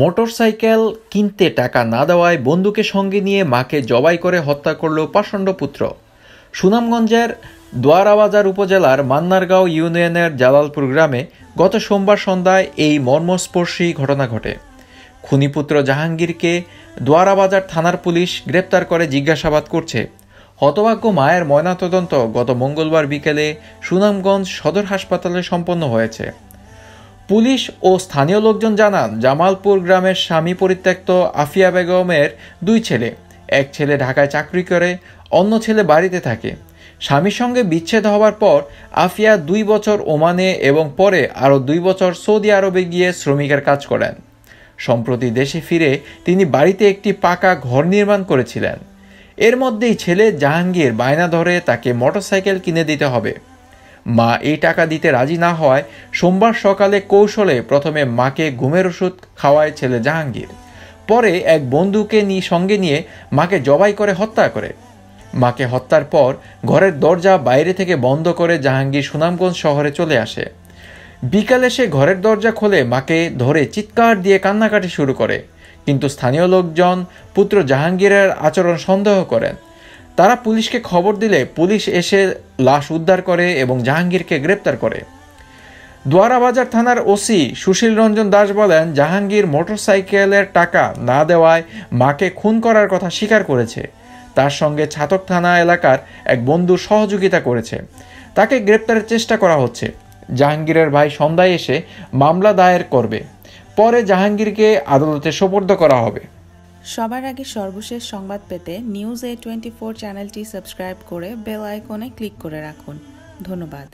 Motorcycle কিনতে টাকা না দেওয়ায় বন্ধুকে সঙ্গে নিয়ে মাকে জবাই করে হত্যা করল পাষণ্ড পুত্র। সুনামগঞ্জের দোয়ারাবাজার উপজেলার মান্নারগাঁও ইউনিয়নের জালালপুর গ্রামে গত সোমবার সন্ধ্যায় এই মর্মস্পর্শী ঘটনা ঘটে। খুনিপুত্র জাহাঙ্গীরকে দোয়ারাবাজার থানার পুলিশ গ্রেপ্তার করে জিজ্ঞাসাবাদ করছে। হতভাগ্য মায়ের ময়নাতদন্ত গত মঙ্গলবার বিকেলে সুনামগঞ্জ সদর হাসপাতালে সম্পন্ন হয়েছে। পুলিশ ও স্থানীয় লোকজন জানান, জামালপুর গ্রামের স্বামী পরিত্যক্ত আফিয়া বেগমের দুই ছেলে। এক ছেলে ঢাকায় চাকরি করে, অন্য ছেলে বাড়িতে থাকে। স্বামীর সঙ্গে বিচ্ছেদ হওয়ার পর আফিয়া দুই বছর ওমানে এবং পরে আরও দুই বছর সৌদি আরবে গিয়ে শ্রমিকের কাজ করেন। সম্প্রতি দেশে ফিরে তিনি বাড়িতে একটি পাকা ঘর নির্মাণ করেছিলেন। এর মধ্যেই ছেলে জাহাঙ্গীর বায়না ধরে তাকে মোটরসাইকেল কিনে দিতে হবে। মা এই টাকা দিতে রাজি না হওয়ায় সোমবার সকালে কৌশলে প্রথমে মাকে ঘুমের ওষুধ খাওয়ায় ছেলে জাহাঙ্গীর। পরে এক বন্ধুকে নিয়ে সঙ্গে নিয়ে মাকে জবাই করে হত্যা করে। মাকে হত্যার পর ঘরের দরজা বাইরে থেকে বন্ধ করে জাহাঙ্গীর সুনামগঞ্জ শহরে চলে আসে। বিকালে সে ঘরের দরজা খোলে মাকে ধরে চিৎকার দিয়ে কান্নাকাটি শুরু করে। কিন্তু স্থানীয় লোকজন পুত্র জাহাঙ্গীরের আচরণ সন্দেহ করেন। তারা পুলিশকে খবর দিলে পুলিশ এসে লাশ উদ্ধার করে এবং জাহাঙ্গীরকে গ্রেপ্তার করে। দোয়ারাবাজার থানার ওসি সুশীল রঞ্জন দাস বলেন, জাহাঙ্গীর মোটরসাইকেলের টাকা না দেওয়ায় মাকে খুন করার কথা স্বীকার করেছে। তার সঙ্গে ছাতক থানা এলাকার এক বন্ধু সহযোগিতা করেছে। তাকে গ্রেপ্তারের চেষ্টা করা হচ্ছে। জাহাঙ্গীরের ভাই সন্ধ্যায় এসে মামলা দায়ের করবে। পরে জাহাঙ্গীরকে আদালতে সোপর্দ করা হবে। সবার আগে সর্বশেষ সংবাদ পেতে নিউজ এ টোয়েন্টি ফোর চ্যানেলটি সাবস্ক্রাইব করে বেল আইকনে ক্লিক করে রাখুন। ধন্যবাদ।